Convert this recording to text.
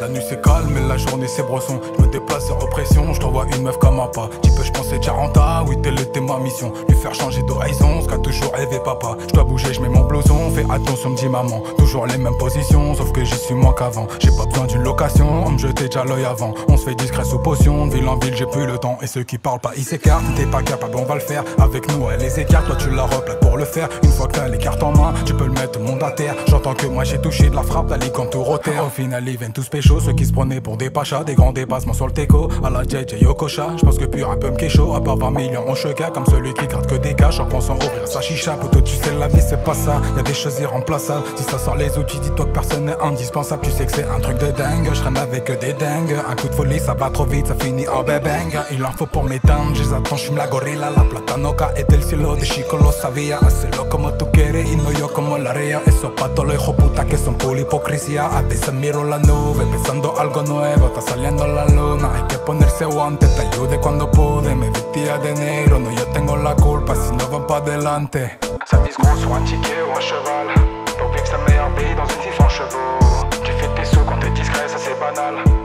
La nuit c'est calme et la journée c'est brosson. Je me déplace c'est repression, je t'envoie une meuf comme un pas. Tu peux je pensais renta, oui telle était ma mission. Lui faire changer d'horizon, ce qu'a toujours rêvé papa. Je dois bouger, je mets mon blouson, fais attention me dit maman. Toujours les mêmes positions, sauf que j'y suis moins qu'avant. J'ai pas besoin d'une location, on me jetait déjà l'œil avant. On se fait discret sous potion, de ville en ville j'ai plus le temps. Et ceux qui parlent pas ils s'écartent, t'es pas capable on va le faire. Avec nous elle les écarte, toi tu la replates pour le faire. Une fois que t'as les cartes en main, tu peux le mettre au monde à terre. J'entends que moi j'ai touché de la frappe, la ligue en tour au terre. Au final ils viennent tous pécho, ceux qui se prenaient pour des pachas, des grands dépassements sur le teco. À la JJ Yokosha, je pense que plus un peu chaud, à part 20 millions on cheka comme celui qui gratte que des cash en pensant ouvrir sa chicha. Poto tu sais la vie c'est pas ça, y a des choses irremplaçables. Si ça sort les outils, dis-toi que personne n'est indispensable. Tu sais que c'est un truc de dingue, je traîne avec des dingues. Un coup de folie ça va trop vite, ça finit en bébang. Il en faut pour m'éteindre, je attends, je la gorilla, la platanoca et el cielo de chico lo sabía. Hazlo yo como la rea. Esos patos los hijos puta que son pura hipocresía. A veces miro la nube pensando algo nuevo, está saliendo la luna. Hay que ponerse guantes, te ayude cuando pude. Me vestía de negro, no yo tengo la culpa si no van para adelante. Ça gros sur un ticket ou un cheval. Pourvu que ça vie dans une 600 chevaux. Tu fais tes sous quand t'es discret, c'est banal.